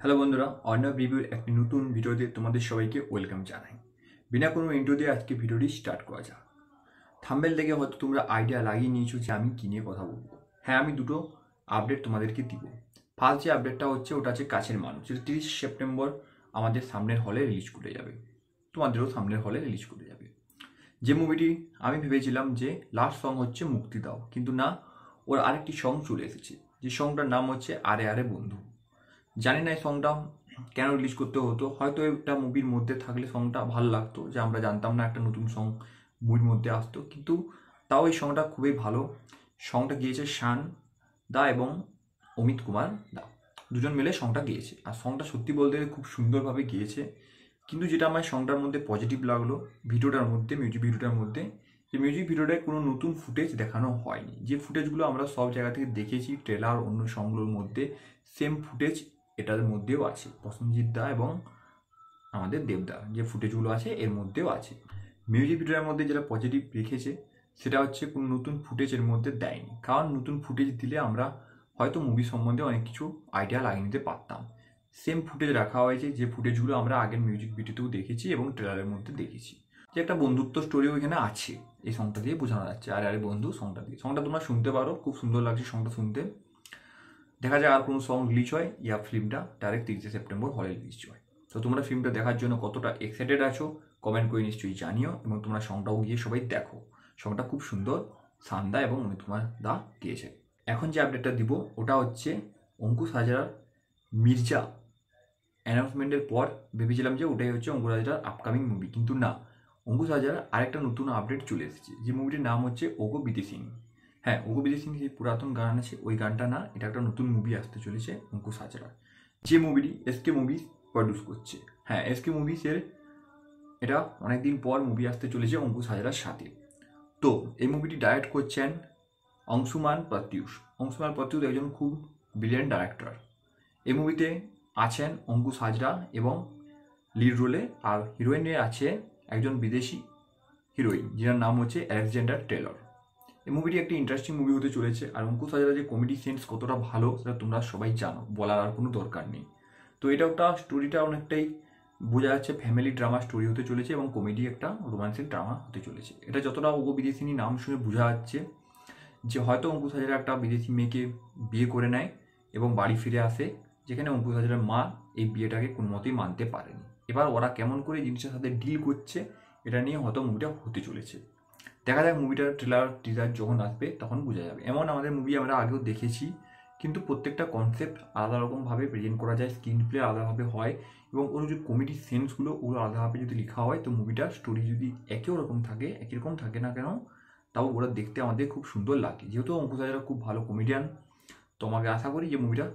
Hello বন্ধুরা, অর্ণব রিভিউর একটি নতুন ভিডিওতে তোমাদের সবাইকে ওয়েলকাম জানাই। বিনা কোনো ইন্ট্রো দিয়ে আজকে ভিডিওটি স্টার্ট করা যাক। থাম্বেল দেখে হয়তো তোমরা আইডিয়া লাগিয়ে নিয়েছো যে আমি কী নিয়ে কথা বলব। হ্যাঁ আমি দুটো আপডেট তোমাদেরকে দিব। ফার্স্ট যে আপডেটটা হচ্ছে, ওটা হচ্ছে কাছের মানুষ। যেটা তিরিশ সেপ্টেম্বর আমাদের সামনের হলে রিলিজ করে যাবে। তোমাদেরও সামনের হলে রিলিজ করে যাবে। যে মুভিটি আমি ভেবেছিলাম যে লাস্ট সং হচ্ছে মুক্তি দাও, কিন্তু না, ওর আরেকটি সং চলে এসেছে। যে সংটার নাম হচ্ছে আরে আরে বন্ধু। জানি না এই সংটা কেন রিলিজ করতে হতো। হয়তো একটা মুভির মধ্যে থাকলে সংটা ভালো লাগতো, যে আমরা জানতাম না একটা নতুন সং মুভির মধ্যে আসতো। কিন্তু তাও এই সংটা খুবই ভালো। সংটা গিয়েছে শান দা এবং অমিত কুমার দা। দুজন মিলে সংটা গিয়েছে। আর সংটা সত্যি বলতে খুব সুন্দরভাবে গিয়েছে। কিন্তু যেটা আমার সংটার মধ্যে পজিটিভ লাগল ভিডিওটার মধ্যে মিউজিক ভিডিওটার মধ্যে, যে মিউজিক ভিডিওটায় কোনো নতুন ফুটেজ দেখানো হয়নি। যে ফুটেজগুলো আমরা সব জায়গা থেকে দেখেছি ট্রেলার অন্য সংগুলোর মধ্যে সেম ফুটেজ এটার মধ্যেও আছে। প্রসেনজিৎ দা এবং আমাদের দেবদা, যে ফুটেজগুলো আছে, এর মধ্যেও আছে। মিউজিক ভিডিওর মধ্যে যেটা পজিটিভ রেখেছে, সেটা হচ্ছে কোনো নতুন ফুটেজ এর মধ্যে দেয়নি। কারণ নতুন ফুটেজ দিলে আমরা হয়তো মুভি সম্বন্ধে অনেক কিছু আইডিয়া লাগিয়ে নিতে পারতাম। সেম ফুটেজ রাখা হয়েছে, যে ফুটেজগুলো আমরা আগের মিউজিক ভিডিওতেও দেখেছি এবং ট্রেলারের মধ্যে দেখেছি। যে একটা বন্ধুত্ব স্টোরিও এখানে আছে, এই সংটা দিয়ে বোঝানো যাচ্ছে। আরে আরে বন্ধু সংটা দিয়ে। সংটা তোমরা শুনতে পারো, খুব সুন্দর লাগছে সংটা শুনতে। দেখা যায় আর কোনো সং রিলিজ হয়, ইয়া ফিল্মটা ডাইরেক্ট তিরিশে সেপ্টেম্বর হলে রিলিজ হয়। তো তোমরা ফিল্মটা দেখার জন্য কতটা এক্সাইটেড আছো কমেন্ট করে নিশ্চয়ই জানিও এবং তোমরা সংটাও গিয়ে সবাই দেখো। সংটা খুব সুন্দর, সান্দা এবং অমিত কুমার দা গিয়েছে। এখন যে আপডেটটা দিব, ওটা হচ্ছে অঙ্কুশ হাজারার মির্জা। অ্যানাউন্সমেন্টের পর ভেবেছিলাম যে ওটাই হচ্ছে অঙ্কুশ হাজারার আপকামিং মুভি কিন্তু না। অঙ্কুশ হাজারার আরেকটা নতুন আপডেট চলে এসেছে, যে মুভিটির নাম হচ্ছে ওগো বিদেশি সিং হ্যাঁ বিদেশি সিং যে পুরাতন গান আছে, ওই গানটা না, এটা একটা নতুন মুভি আসতে চলেছে অঙ্কুশ হাজারা যে মুভিটি এসকে মুভিজ প্রডিউস করছে। হ্যাঁ এসকে মুভিসের এটা অনেকদিন পর মুভি আসতে চলেছে অঙ্কুশ হাজারার সাথে। তো, এই মুভিটি ডাইরেক্ট করছেন অংশুমান প্রত্যুষ। অংশুমান প্রত্যুষ একজন খুব ব্রিলিয়ান্ট ডাইরেক্টর এই মুভিতে আছেন অঙ্কুশ হাজরা এবং লিড রোলে আর হিরোইনে আছে একজন বিদেশি হিরোইন যার নাম হচ্ছে অ্যালেকজান্ডার টেলর এই মুভিটি একটি ইন্টারেস্টিং মুভি হতে চলেছে। আর অঙ্কুশ হাজরা যে কমেডি সেন্স কতটা ভালো, সেটা তোমরা সবাই জানো। বলার আর কোনো দরকার নেই। তো এটা একটা স্টোরিটা অনেকটাই বোঝা যাচ্ছে ফ্যামিলি ড্রামা স্টোরি হতে চলেছে এবং কমেডি একটা রোমান্সিক ড্রামা হতে চলেছে। এটা যতটা ওগো বিদেশিনী নাম শুনে বোঝা যাচ্ছে যে হয়তো অঙ্কুশ হাজারা একটা বিদেশি মেয়েকে বিয়ে করে নেয় এবং বাড়ি ফিরে আসে, যেখানে অঙ্কুশ হাজারের মা এই বিয়েটাকে কোনো মতেই মানতে পারেনি। এবার ওরা কেমন করে জিনিসের সাথে ডিল করছে, এটা নিয়ে হয়তো মুভিটা হতে চলেছে। দেখা যাক মুভিটার ট্রেলার টিজার যখন আসবে, তখন বোঝা যাবে। এমন আমাদের মুভি আমরা আগেও দেখেছি, কিন্তু প্রত্যেকটা কনসেপ্ট আলাদা রকমভাবে প্রেজেন্ট করা যায় স্ক্রিন প্লে আলাদাভাবে হয় এবং ওর যে কমেডি সেন্সগুলো ওগুলো আলাদাভাবে যদি লেখা হয়, তো মুভিটার স্টোরি যদি একই রকম থাকে, একই রকম থাকে না কেন, তাও ওরা দেখতে আমাদের খুব সুন্দর লাগে। যেহেতু অঙ্কুশ হাজারা খুব ভালো কমেডিয়ান তো আমাকে আশা করি যে মুভিটা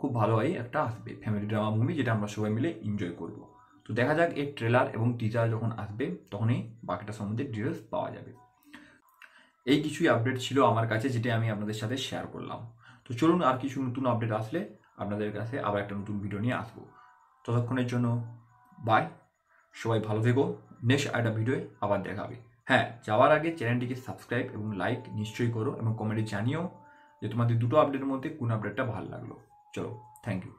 খুব ভালো হয় একটা আসবে। ফ্যামিলি ড্রামা মুভি যেটা আমরা সবাই মিলে এনজয় করব। তো দেখা যাক এর ট্রেলার এবং টিজার যখন আসবে, তখনই বাকিটা সম্বন্ধে ডিটেলস পাওয়া যাবে। এই কিছুই আপডেট ছিল আমার কাছে যেটা আমি আপনাদের সাথে শেয়ার করলাম। তো চলুন আর কিছু নতুন আপডেট আসলে আপনাদের কাছে আবার একটা নতুন ভিডিও নিয়ে আসব। ততক্ষণের জন্য বাই সবাই ভালো থেকো। নেক্সট একটা ভিডিওয়ে আবার দেখাবে হ্যাঁ যাওয়ার আগে চ্যানেলটিকে সাবস্ক্রাইব এবং লাইক নিশ্চয়ই করো এবং কমেন্টে জানিও যে তোমাদের দুটো আপডেটের মধ্যে কোন আপডেটটা ভালো লাগল। চলো থ্যাংক ইউ